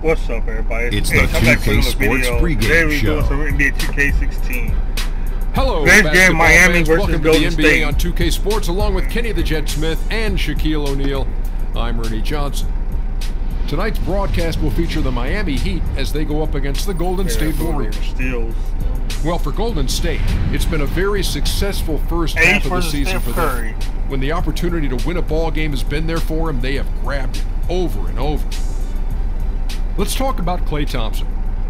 What's up, everybody? It's the 2K Sports pregame Today we show. doing some NBA 2K16. Hello, Next game, Miami fans. versus Welcome Golden to the NBA State. on 2K Sports, along with Kenny the Jet Smith and Shaquille O'Neal. I'm Ernie Johnson. Tonight's broadcast will feature the Miami Heat as they go up against the Golden State Warriors. Steals. Well, for Golden State, it's been a very successful first Eight half of the season Steph for them. Curry. When the opportunity to win a ball game has been there for them, they have grabbed it over and over. Let's talk about Klay Thompson,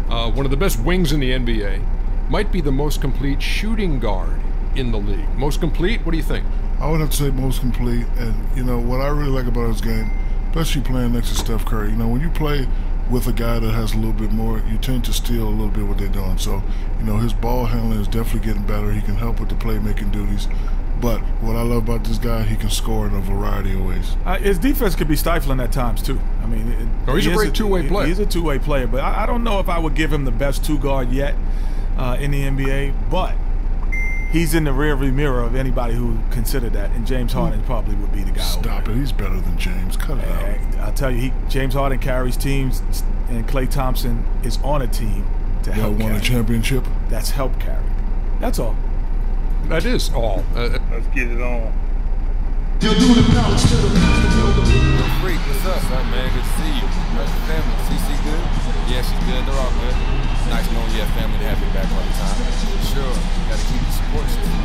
uh, one of the best wings in the NBA. Might be the most complete shooting guard in the league. Most complete? What do you think? I would have to say most complete. And, you know, what I really like about his game, especially playing next to Steph Curry, you know, when you play with a guy that has a little bit more, you tend to steal a little bit what they're doing. So, you know, his ball handling is definitely getting better. He can help with the playmaking duties. But what I love about this guy, he can score in a variety of ways. Uh, his defense could be stifling at times too. I mean, it, Oh, he's he a great two-way player. He's a two-way player, but I, I don't know if I would give him the best two guard yet uh, in the NBA. But he's in the rearview mirror of anybody who considered that, and James Harden probably would be the guy. Stop there. it. He's better than James. Cut it out. I'll tell you, he, James Harden carries teams, and Klay Thompson is on a team to That help won a championship. That's help carry. That's all. That is all. Uh, Let's get it on. Freak, what's up? What's up, man? Good to see you. How's your family? CC good? Yeah, she's good. They're all good. Nice knowing you have family to have you back all the time. Sure. Gotta keep the support system.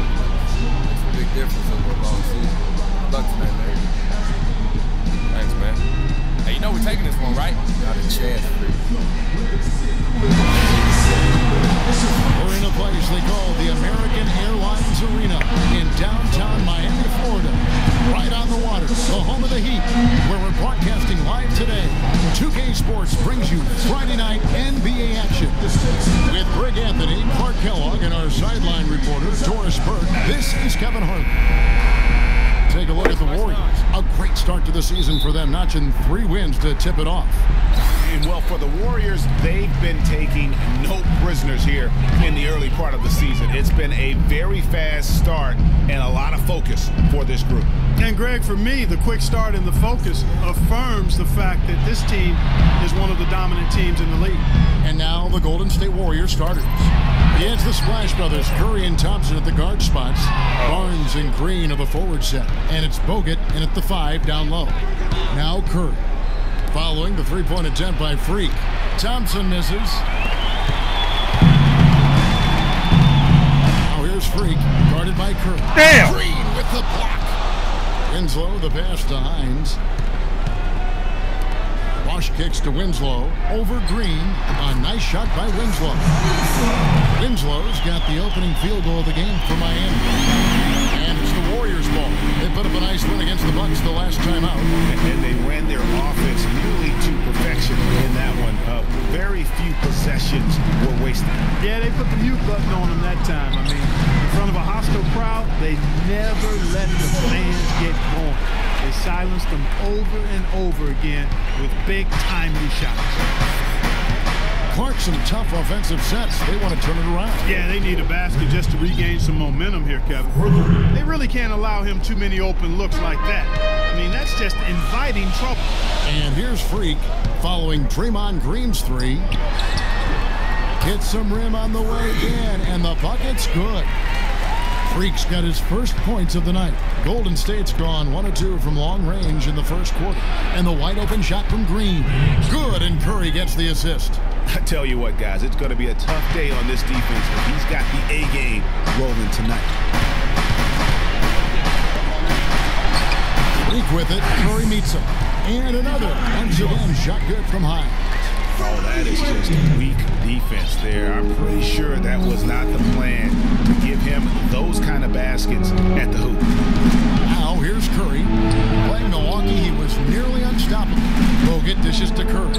Makes a big difference over a long season. Good luck tonight, man. Thanks, man. Hey, you know we're taking this one, right? Not a chance, Freak. Place they call the American Airlines Arena in downtown Miami, Florida. Right on the water, the home of the Heat, where we're broadcasting live today. 2K Sports brings you Friday night NBA action. With Greg Anthony, Clark Kellogg, and our sideline reporter, Doris Burke, this is Kevin Hart. Take a look at the Warriors. A great start to the season for them, notching three wins to tip it off. And well, for the Warriors, they've been taking no prisoners here in the early part of the season. It's been a very fast start and a lot of focus for this group. And Greg, for me, the quick start and the focus affirms the fact that this team is one of the dominant teams in the league. And now the Golden State Warriors starters. Against the Splash Brothers, Curry and Thompson at the guard spots. Barnes and Green of the forward set. And it's Bogut in at the five down low. Now Curry. Following the three-point attempt by Freak. Thompson misses. Now here's Freak, guarded by Curry. Damn! Green with the block. Winslow, the pass to Hines. Wash kicks to Winslow. Over Green. A nice shot by Winslow. Winslow's got the opening field goal of the game for Miami. Ball. They put up a nice win against the Bucks the last time out. And they ran their offense nearly to perfection in that one. Uh, very few possessions were wasted. Yeah, they put the mute button on them that time. I mean, in front of a hostile crowd, they never let the fans get going. They silenced them over and over again with big, timely shots. Clark, some tough offensive sets. They want to turn it around. Yeah, they need a basket just to regain some momentum here, Kevin. They really can't allow him too many open looks like that. I mean, that's just inviting trouble. And here's Freak following Draymond Green's three. Hits some rim on the way in, and the bucket's good. Freak's got his first points of the night. Golden State's gone 1 or 2 from long range in the first quarter. And the wide open shot from Green. Good, and Curry gets the assist. I tell you what, guys, it's going to be a tough day on this defense, but he's got the A game rolling tonight. Freak with it. Curry meets him. And another. Once again, shot good from high. Oh, that is just weak defense there. I'm pretty sure that was not the plan to give him those kind of baskets at the hoop. Now here's Curry. Playing Milwaukee, he was nearly unstoppable. Bogut dishes to Curry.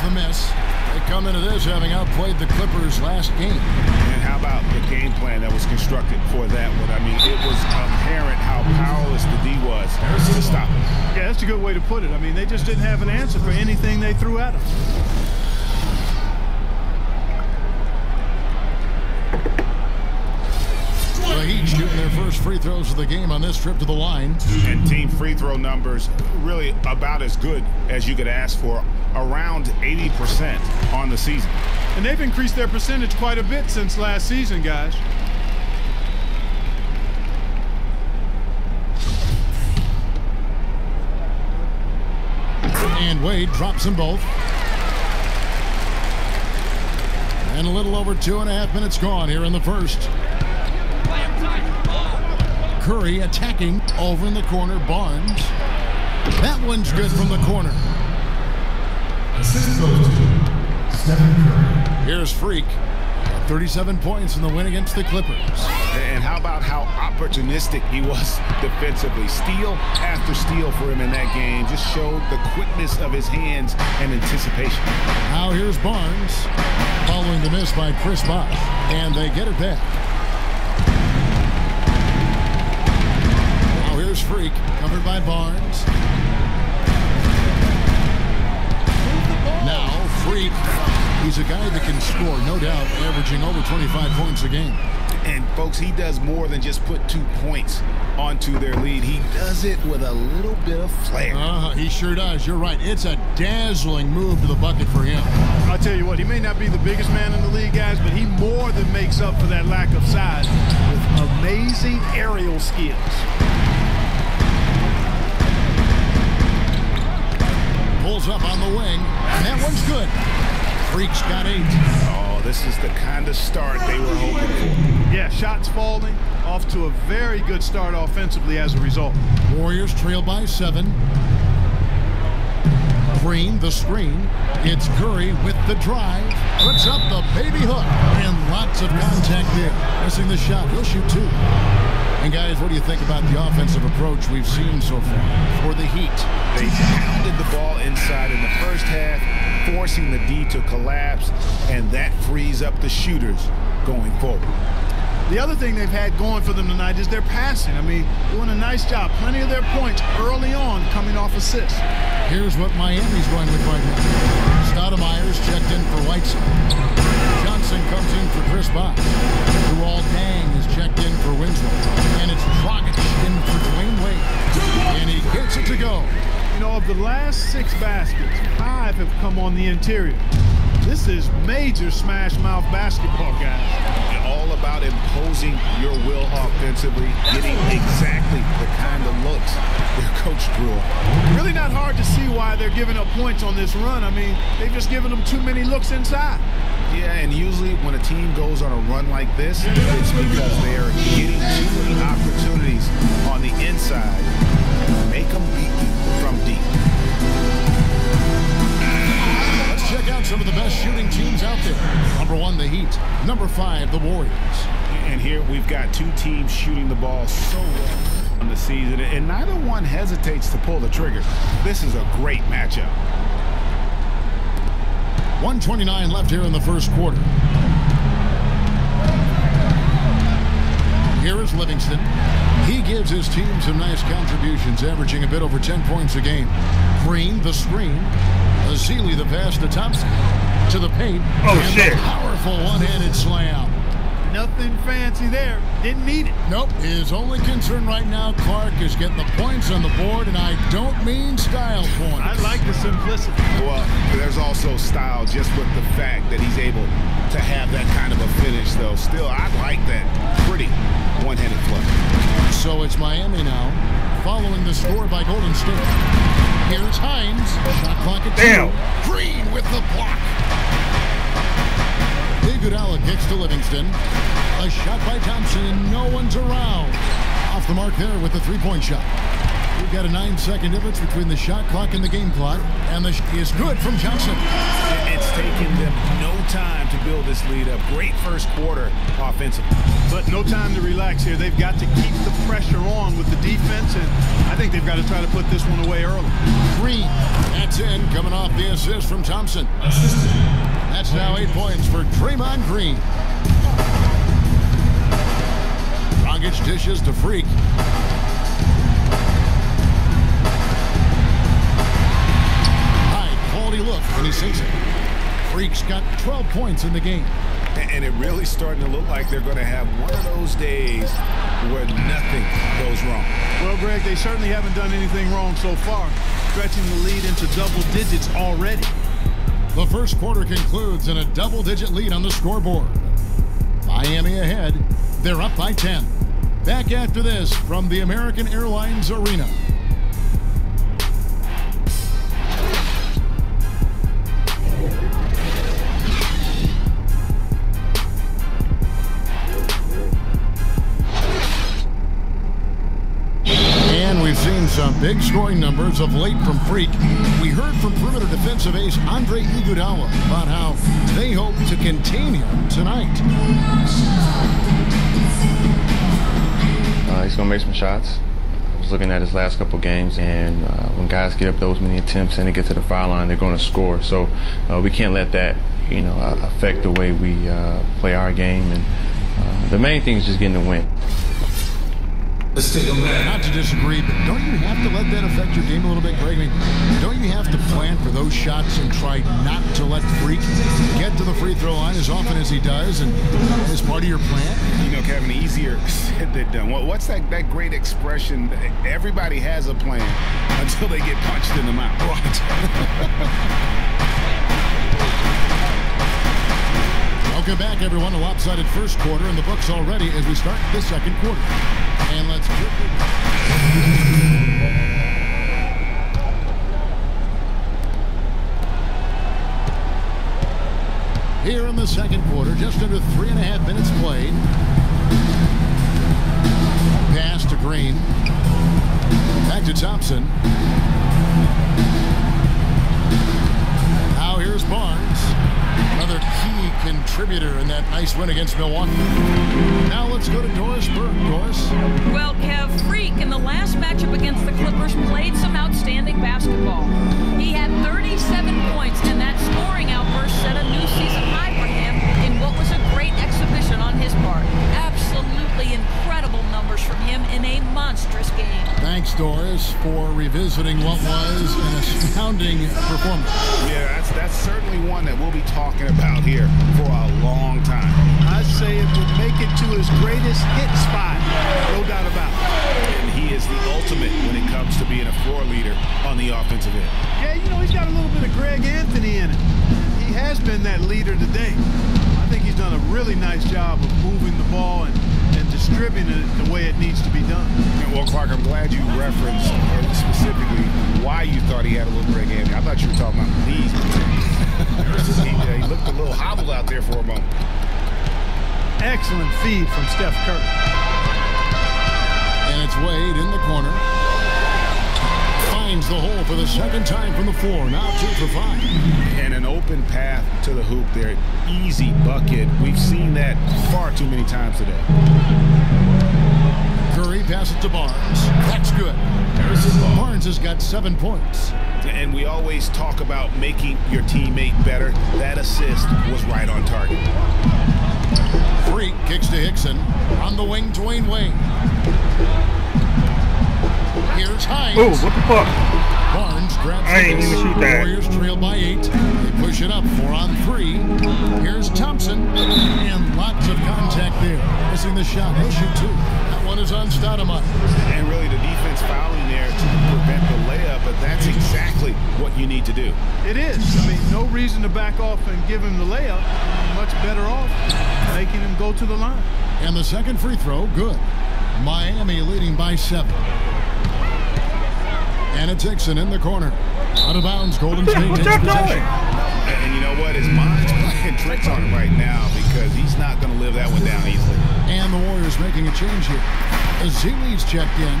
Miami grabs the miss. They come into this having outplayed the Clippers last game. And how about the game plan that was constructed for that one? I mean, it was apparent how powerless the D was to stop it. Yeah, that's a good way to put it. I mean, they just didn't have an answer for anything they threw at them. The Heat shooting their first free throws of the game on this trip to the line. And team free throw numbers really about as good as you could ask for, around 80% on the season. And they've increased their percentage quite a bit since last season, guys. And Wade drops them both. And a little over two and a half minutes gone here in the first. Curry attacking over in the corner. Barnes. That one's good from the corner. Here's Freak. 37 points in the win against the Clippers. And how about how opportunistic he was defensively? Steal after steal for him in that game just showed the quickness of his hands and anticipation. Now here's Barnes following the miss by Chris Bosh. And they get it back. Now here's Freak covered by Barnes. Now Freak. He's a guy that can score, no doubt, averaging over 25 points a game. And folks, he does more than just put two points onto their lead. He does it with a little bit of flair. Uh, he sure does. You're right. It's a dazzling move to the bucket for him. I'll tell you what, he may not be the biggest man in the league, guys, but he more than makes up for that lack of size with amazing aerial skills. Pulls up on the wing, and that one's good. Freak's got eight. Oh, this is the kind of start they were hoping for. Yeah, shots falling, off to a very good start offensively as a result. Warriors trail by seven. Green, the screen. It's Curry with the drive. Puts up the baby hook. And lots of contact there. Missing the shot. He'll shoot two. And guys, what do you think about the offensive approach we've seen so far for the Heat? They pounded the ball inside in the first half, forcing the D to collapse, and that frees up the shooters going forward. The other thing they've had going for them tonight is their passing. I mean, doing a nice job. Plenty of their points early on coming off assists. Here's what Miami's going with right now. Stoudemire's checked in for Whiteside. Johnson comes in for Chris Bosh. Luol Deng is checked in for Winslow. And it's Dragic in for Dwyane Wade. And he gets it to go. You know, of the last six baskets, five have come on the interior. This is major smash mouth basketball, guys. All about imposing your will offensively, getting exactly the kind of looks their coach drew. Really not hard to see why they're giving up points on this run. I mean, they've just given them too many looks inside. Yeah, and usually when a team goes on a run like this, it's because they are getting too many opportunities on the inside. Make them beat you from deep. Let's check out some of the best shooting teams out there. Number one, the Heat. Number five, the Warriors. And here we've got two teams shooting the ball so well on the season, and neither one hesitates to pull the trigger. This is a great matchup. 129 left here in the first quarter. Here is Livingston. He gives his team some nice contributions, averaging a bit over 10 points a game. Green, the screen. Ezeli, the pass to Thompson. To the paint. Oh, and shit. Powerful one-handed slam. Nothing fancy there. Didn't need it. Nope. His only concern right now, Clark, is getting the points on the board, and I don't mean style points. I like the simplicity. Well, there's also style just with the fact that he's able to have that kind of a finish, though. Still, I like that pretty one-handed flush. So it's Miami now, following the score by Golden State. Here's Hines. Shot clock at Damn. two. Green with the block. Iguodala kicks to Livingston. A shot by Thompson, and no one's around. Off the mark there with the three-point shot. We've got a nine-second difference between the shot clock and the game clock, and the sh- is good from Johnson. It's taken them no time to build this lead up. Great first quarter offensively. But no time to relax here. They've got to keep the pressure on with the defense, and I think they've got to try to put this one away early. Green. That's in, coming off the assist from Thompson. That's now eight points for Draymond Green. Dragic dishes to Freak. High quality look, and he sinks it. Freak's got 12 points in the game. And it really starting to look like they're going to have one of those days where nothing goes wrong. Well, Greg, they certainly haven't done anything wrong so far, stretching the lead into double digits already. The first quarter concludes in a double-digit lead on the scoreboard. Miami ahead. They're up by 10. Back after this from the American Airlines Arena. Big scoring numbers of late from Freak. We heard from perimeter defensive ace Andre Iguodala about how they hope to contain him tonight. Uh, he's going to make some shots. I was looking at his last couple games, and uh, when guys get up those many attempts and they get to the foul line, they're going to score. So uh, we can't let that, you know, uh, affect the way we uh, play our game. And uh, the main thing is just getting the win. Not to disagree, but don't you have to let that affect your game a little bit, Greg? I mean, don't you have to plan for those shots and try not to let Freak get to the free throw line as often as he does, and as part of your plan? You know, Kevin, easier said than done. What- What's that, that great expression? Everybody has a plan until they get punched in the mouth. Welcome back, everyone. A lopsided first quarter in the books already as we start the second quarter. And let's Here in the second quarter, just under three and a half minutes played. Pass to Green. Back to Thompson. Contributor in that nice win against Milwaukee. Now let's go to Doris Burke. Doris. Well, Kev, Freak in the last matchup against the Clippers played some outstanding basketball. He had 37 points, and that scoring outburst set a new season high for him in what was a great exhibition on his part. Absolutely incredible from him in a monstrous game. Thanks, Doris, for revisiting what was an astounding performance. Yeah, that's that's certainly one that we'll be talking about here for a long time. I'd say it would make it to his greatest hit spot, no doubt about it. And he is the ultimate when it comes to being a floor leader on the offensive end. Yeah, you know, he's got a little bit of Greg Anthony in it. He has been that leader today. I think he's done a really nice job of moving the ball and, and distributing it the way it needs to be done. Well, Clark, I'm glad you referenced specifically why you thought he had a little Greg Anthony. I thought you were talking about knees. he, uh, he looked a little hobbled out there for a moment. Excellent feed from Steph Curry. And it's Wade in the corner. Finds the hole for the second time from the floor. Now two for five. And an open path to the hoop there. Easy bucket. We've seen that far too many times today. Curry passes to Barnes. That's good. Barnes has got seven points. And we always talk about making your teammate better. That assist was right on target. Freak kicks to Hickson. On the wing, Dwyane Wade. Here's Hines. Oh, what the fuck? Barnes grabs I the ain't even shoot that. Warriors trail by eight. They push it up four on three. Here's Thompson. And lots of contact there. Missing the shot. He'll shoot two. That one is on Stoudemire. And really the defense fouling there to prevent the layup, but that's exactly what you need to do. It is. I mean, no reason to back off and give him the layup. Much better off making him go to the line. And the second free throw, good. Miami leading by seven. And it's Hickson in the corner. Out of bounds, Golden State What takes y'all possession. doing? And you know what? His mind's playing tricks on him right now because he's not going to live that one down easily. And the Warriors making a change here. Ezeli's checked in,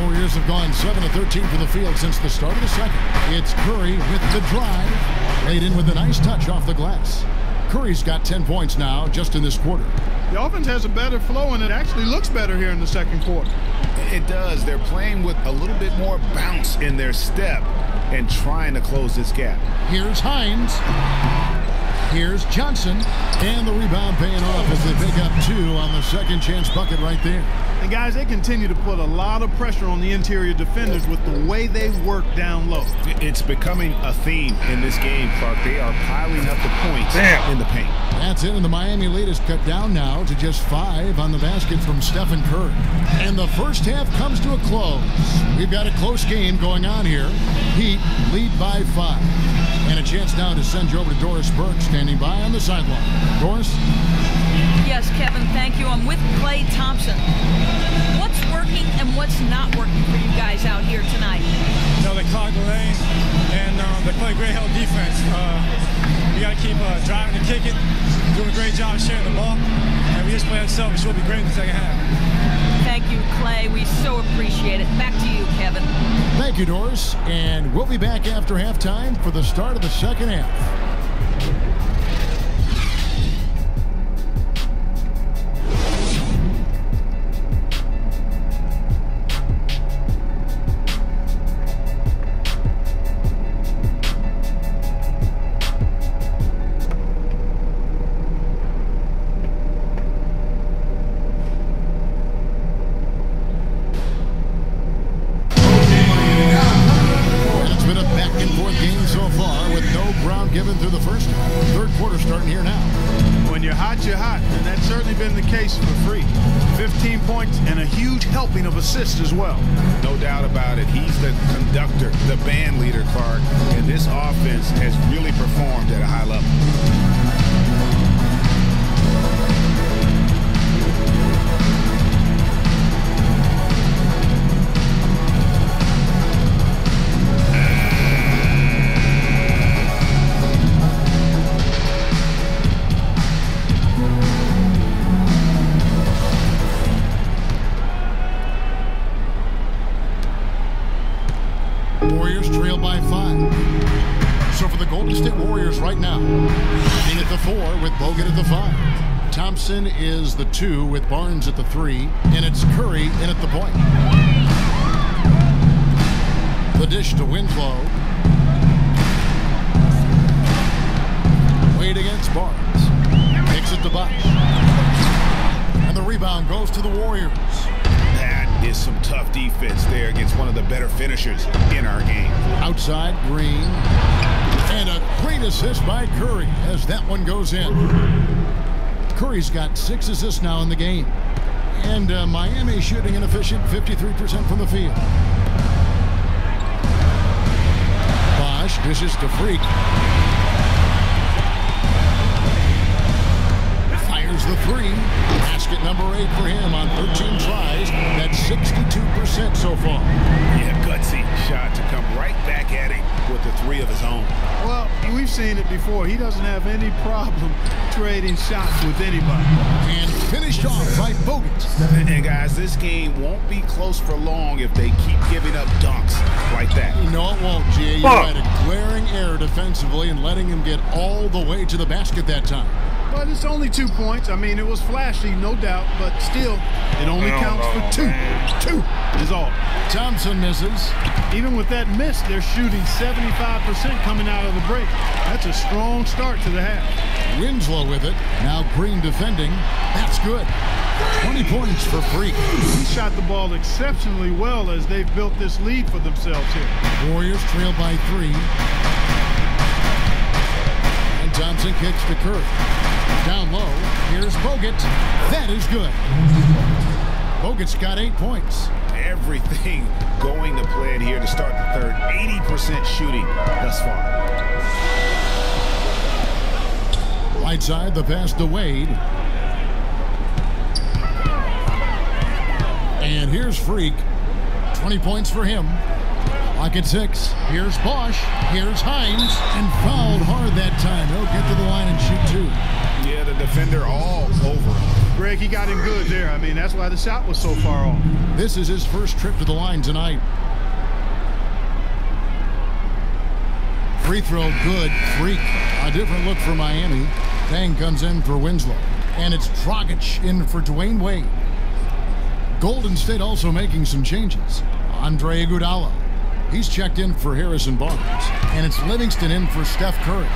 Warriors have gone 7 to 13 from the field since the start of the second. It's Curry with the drive, laid in with a nice touch off the glass. Curry's got 10 points now just in this quarter. The offense has a better flow, and it actually looks better here in the second quarter. It does. They're playing with a little bit more bounce in their step and trying to close this gap. Here's Hines. Here's Johnson. And the rebound paying off as they pick up two on the second chance bucket right there. And guys, they continue to put a lot of pressure on the interior defenders with the way they work down low. It's becoming a theme in this game, Clark. They are piling up the points Damn. in the paint. That's it, and the Miami lead is cut down now to just five on the basket from Stephen Curry. And the first half comes to a close. We've got a close game going on here. Heat lead by five. And a chance now to send you over to Doris Burke standing by on the sideline. Doris? Yes, Kevin, thank you. I'm with Klay Thompson. What's working and what's not working for you guys out here tonight? You know, they clog the lane and um, they play great help defense. Uh, we got to keep uh, driving and kicking, doing a great job sharing the ball, and we just play ourselves. We'll be great in the second half. Thank you, Klay. We so appreciate it. Back to you, Kevin. Thank you, Doris. And we'll be back after halftime for the start of the second half. Is the two with Barnes at the three, and it's Curry in at the point. The dish to Winslow. Wade against Barnes. Kicks it to Bosh. And the rebound goes to the Warriors. That is some tough defense there against one of the better finishers in our game. Outside, Green. And a great assist by Curry as that one goes in. Curry's got six assists now in the game. And uh, Miami shooting an efficient 53% from the field. Bosh dishes to Freak. The three. Basket number eight for him on 13 tries. That's 62% so far. Yeah, gutsy shot to come right back at him with the three of his own. Well, we've seen it before. He doesn't have any problem trading shots with anybody. And finished off by Bogut. And guys, this game won't be close for long if they keep giving up dunks like that. No, it won't, G. You Fuck. had a glaring error defensively and letting him get all the way to the basket that time. But it's only two points. I mean, it was flashy, no doubt, but still, it only Oh, counts for two. man. Two is all. Thompson misses. Even with that miss, they're shooting 75% coming out of the break. That's a strong start to the half. Winslow with it. Now Green defending. That's good. 20 points for Freak. He shot the ball exceptionally well as they've built this lead for themselves here. Warriors trail by three. And Thompson kicks to Curry. Down low. Here's Bogut. That is good. Bogut's got eight points. Everything going to plan here to start the third. 80% shooting thus far. Right side, the pass to Wade. And here's Freak. 20 points for him. Lock at six. Here's Bosh. Here's Hines. And fouled hard that time. He'll get to the line and shoot two. Defender all over him. Greg, he got him good there. I mean, that's why the shot was so far off. This is his first trip to the line tonight. Free throw good. Freak. A different look for Miami. Deng comes in for Winslow. And it's Dragic in for Dwyane Wade. Golden State also making some changes. Andre Iguodala. He's checked in for Harrison Barnes. And it's Livingston in for Steph Curry.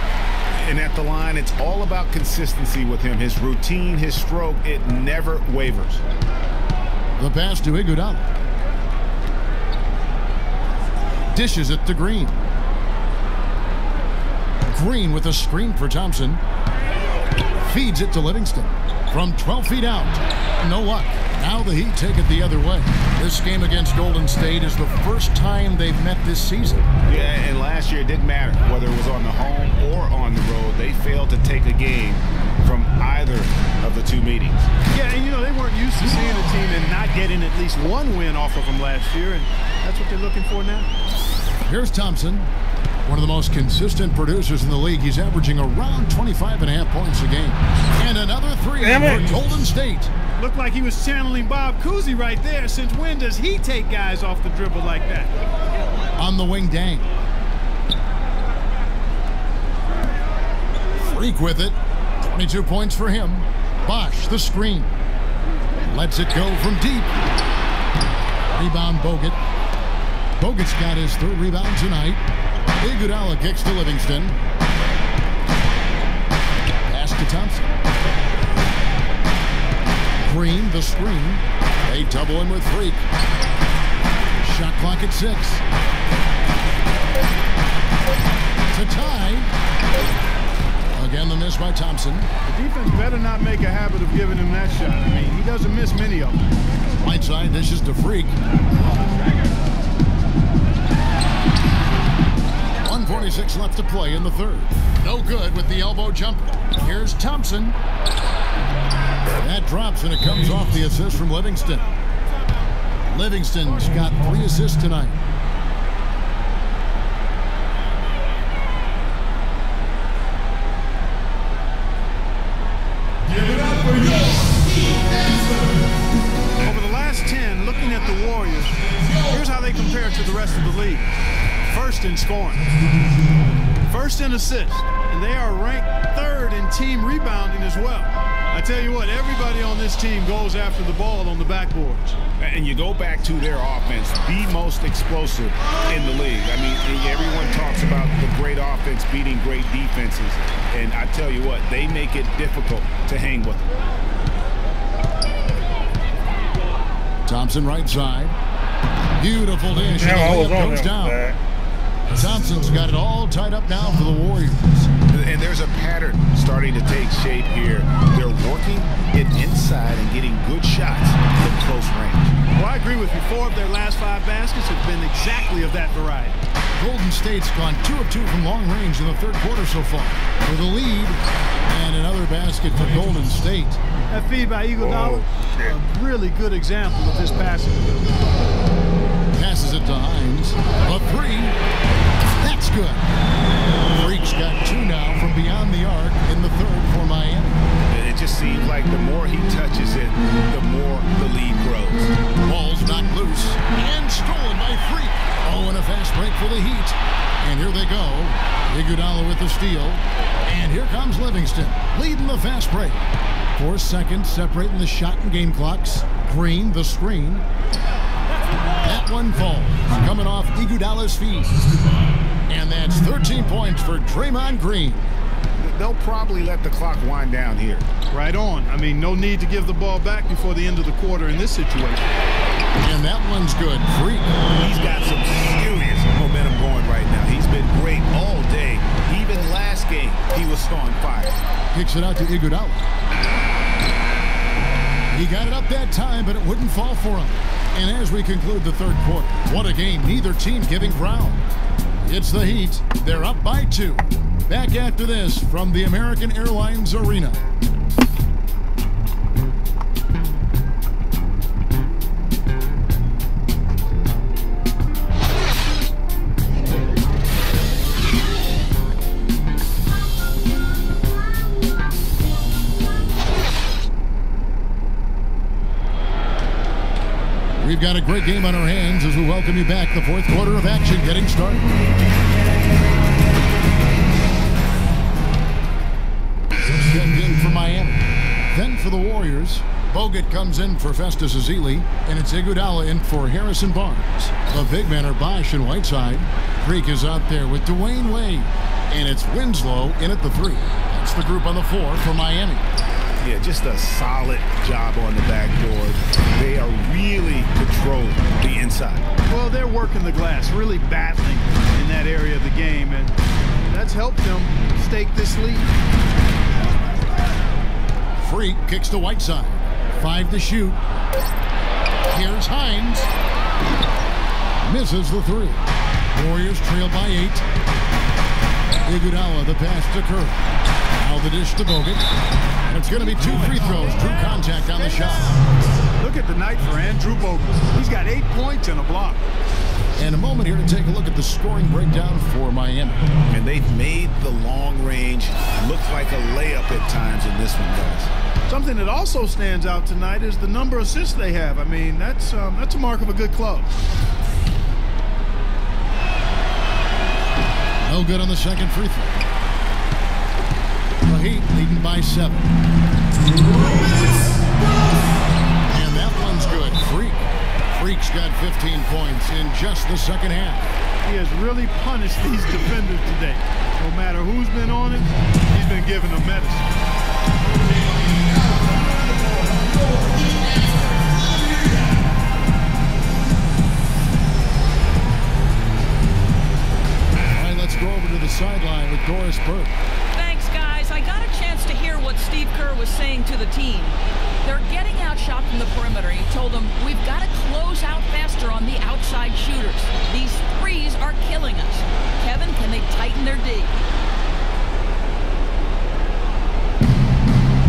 And at the line, it's all about consistency with him. His routine, his stroke, it never wavers. The pass to Iguodala. Dishes it to Green. Green with a screen for Thompson. Feeds it to Livingston. From 12 feet out. No luck. Now the Heat take it the other way. This game against Golden State is the first time they've met this season. Yeah, and last year it didn't matter whether it was on the home or on the road. They failed to take a game from either of the two meetings. Yeah, and you know, they weren't used to seeing a team and not getting at least one win off of them last year, and that's what they're looking for now. Here's Thompson, one of the most consistent producers in the league. He's averaging around 25 and a half points a game. And another three for Golden State. Looked like he was channeling Bob Cousy right there. Since when does he take guys off the dribble like that? On the wing, Deng. Freak with it. 22 points for him. Bosh, the screen. Lets it go from deep. Rebound Bogut. Bogut's got his third rebound tonight. Iguodala kicks to Livingston. Pass to Thompson. Green, the screen. They double him with Freak. Shot clock at six. To tie. Again, the miss by Thompson. The defense better not make a habit of giving him that shot. I mean, he doesn't miss many of them. Right side, this is to Freak. 146 left to play in the third. No good with the elbow jumper. Here's Thompson. That drops and it comes off the assist from Livingston. Livingston's got three assists tonight. Over the last 10, looking at the Warriors, here's how they compare to the rest of the league. First in scoring, first in assists, and they are ranked third in team rebounding as well. I tell you what, everybody on this team goes after the ball on the backboards. And you go back to their offense, the most explosive in the league. I mean, everyone talks about the great offense beating great defenses. And I tell you what, they make it difficult to hang with them. Thompson right side. Beautiful dish. Yeah, and the layup on goes down. Back. Thompson's got it all tied up now for the Warriors. And there's a pattern starting to take shape here. They're working it inside and getting good shots from close range. Well, I agree with you. Four of their last five baskets have been exactly of that variety. Golden State's gone two of two from long range in the third quarter so far. For the lead, and another basket for Golden State. That feed by Iguodala, Oh, a really good example of his passing ability. Passes it to Hines. A three. That's good. Got two now from beyond the arc in the third for Miami. It just seems like the more he touches it, the more the lead grows. Ball's knocked loose and stolen by Freak. Oh, and a fast break for the Heat. And here they go. Iguodala with the steal. And here comes Livingston, leading the fast break. Four seconds separating the shot and game clocks. Green, the screen. That one falls, coming off Iguodala's feet. And that's 13 points for Draymond Green. They'll probably let the clock wind down here. Right on. I mean, no need to give the ball back before the end of the quarter in this situation. And that one's good. Freak. He's got some serious momentum going right now. He's been great all day. Even last game, he was on fire. Kicks it out to Iguodala. He got it up that time, but it wouldn't fall for him. And as we conclude the third quarter, what a game. Neither team giving ground. It's the Heat. They're up by two. Back after this from the American Airlines Arena. We've got a great game on our hands as we welcome you back. The fourth quarter of action getting started. In for Miami. Then for the Warriors, Bogut comes in for Festus Ezeli, and it's Iguodala in for Harrison Barnes. The big men are Bosh and Whiteside. Freak is out there with Dwyane Wade, and it's Winslow in at the three. That's the group on the floor for Miami. Yeah, just a solid job on the backboard. They are really controlling the inside. Well, they're working the glass, really battling in that area of the game, and that's helped them stake this lead. Freak kicks to Whiteside. Five to shoot. Here's Hines. Misses the three. Warriors trail by eight. Iguodala the pass to Curry. Now the dish to Bogut. And it's going to be two free throws. True contact on the shot. Look at the night for Andrew Bogut. He's got eight points and a block. And a moment here to take a look at the scoring breakdown for Miami. And they've made the long range look like a layup at times in this one, guys. Something that also stands out tonight is the number of assists they have. I mean, that's um, that's a mark of a good club. No good on the second free throw. Heat leading by seven. And that one's good. Freak. Freak's got 15 points in just the second half. He has really punished these defenders today. No matter who's been on him, he's been giving them medicine. All right, let's go over to the sideline with Doris Burke. Kerr was saying to the team. They're getting outshot from the perimeter. He told them, we've got to close out faster on the outside shooters. These threes are killing us. Kevin, can they tighten their D?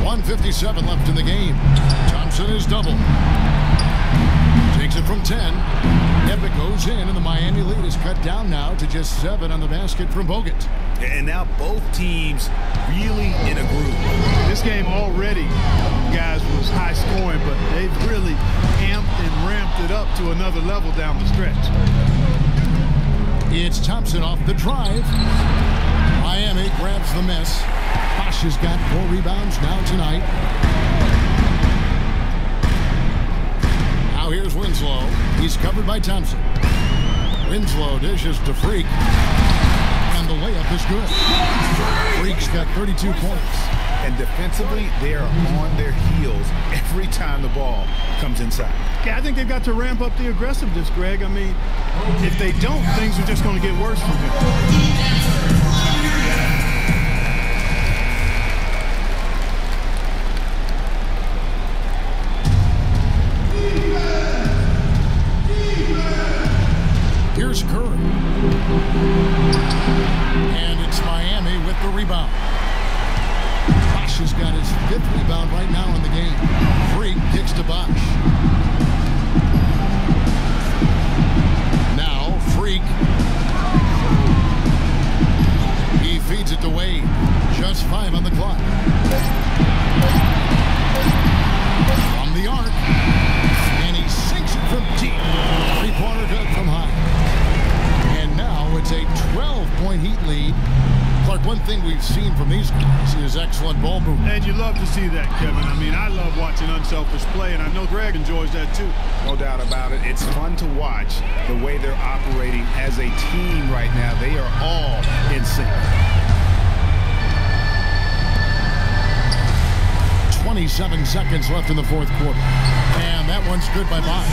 157 left in the game. Thompson is double. Takes from 10. Epic goes in, and the Miami lead is cut down now to just seven on the basket from Bogut. And now both teams really in a groove. This game already, guys, was high scoring, but they've really amped and ramped it up to another level down the stretch. It's Thompson off the drive. Miami grabs the miss. Bosh has got four rebounds now tonight. Now here's Winslow. He's covered by Thompson. Winslow dishes to Freak. And the layup is good. Freak's got 32 points. And defensively, they are on their heels every time the ball comes inside. Yeah, I think they've got to ramp up the aggressiveness, Greg. I mean, if they don't, things are just going to get worse for here. See that, Kevin. I mean, I love watching unselfish play, and I know Greg enjoys that too. No doubt about it. It's fun to watch the way they're operating as a team right now. They are all in sync. 27 seconds left in the fourth quarter. And that one's good by Bosh.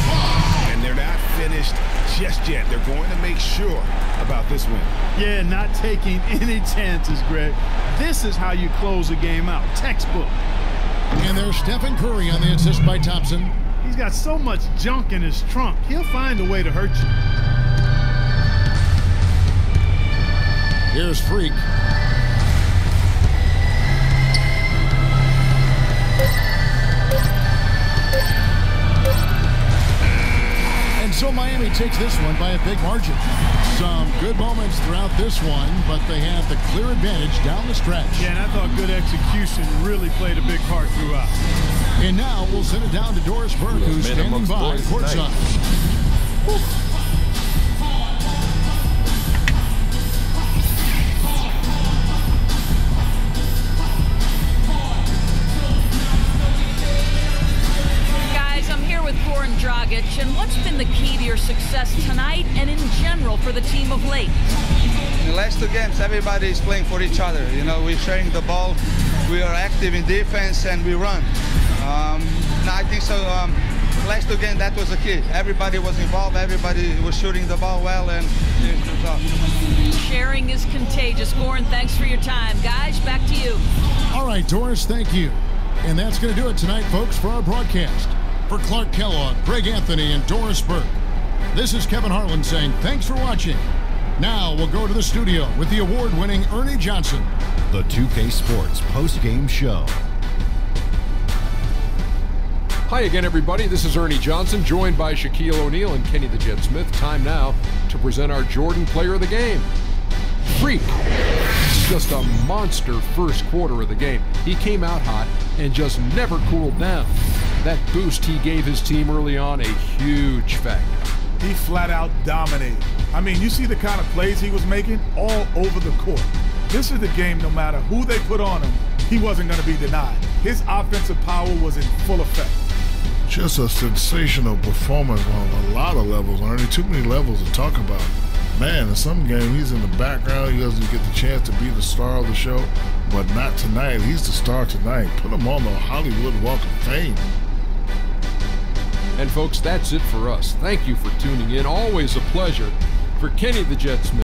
And they're not finished just yet. They're going to make sure about this win. Yeah, not taking any chances, Greg. This is how you close a game out. Textbook. And there's Stephen Curry on the assist by Thompson. He's got so much junk in his trunk. He'll find a way to hurt you. Here's Freak. And so Miami takes this one by a big margin. Some um, good moments throughout this one, but they have the clear advantage down the stretch. Yeah, and I thought good execution really played a big part throughout. And now we'll send it down to Doris Burke, who's standing by courtside. Guys, I'm here with Goran Dragic, and what's been the key to your your success tonight and in general for the team of late? In the last two games, everybody is playing for each other. You know, we're sharing the ball, we are active in defense, and we run. Um, I think so. Um, last two games, that was the key. Everybody was involved, everybody was shooting the ball well, and Sharing is contagious. Goran, thanks for your time. Guys, back to you. All right, Doris, thank you. And that's going to do it tonight, folks, for our broadcast. For Clark Kellogg, Greg Anthony, and Doris Burke, this is Kevin Harlan saying thanks for watching. Now we'll go to the studio with the award-winning Ernie Johnson. The 2K Sports post-game show. Hi again, everybody. This is Ernie Johnson, joined by Shaquille O'Neal and Kenny the Jet Smith. Time now to present our Jordan Player of the Game. Freak. Just a monster first quarter of the game. He came out hot and just never cooled down. That boost he gave his team early on, a huge factor. He flat out dominated. I mean, you see the kind of plays he was making all over the court. This is the game, no matter who they put on him, he wasn't going to be denied. His offensive power was in full effect just a sensational performance on a lot of levels. Already too many levels to talk about. Man, in some game he's in the background. He doesn't get the chance to be the star of the show, but not tonight. He's the star tonight. Put him on the Hollywood Walk of Fame. And folks, that's it for us. Thank you for tuning in. Always a pleasure. For Kenny the Jet Smith.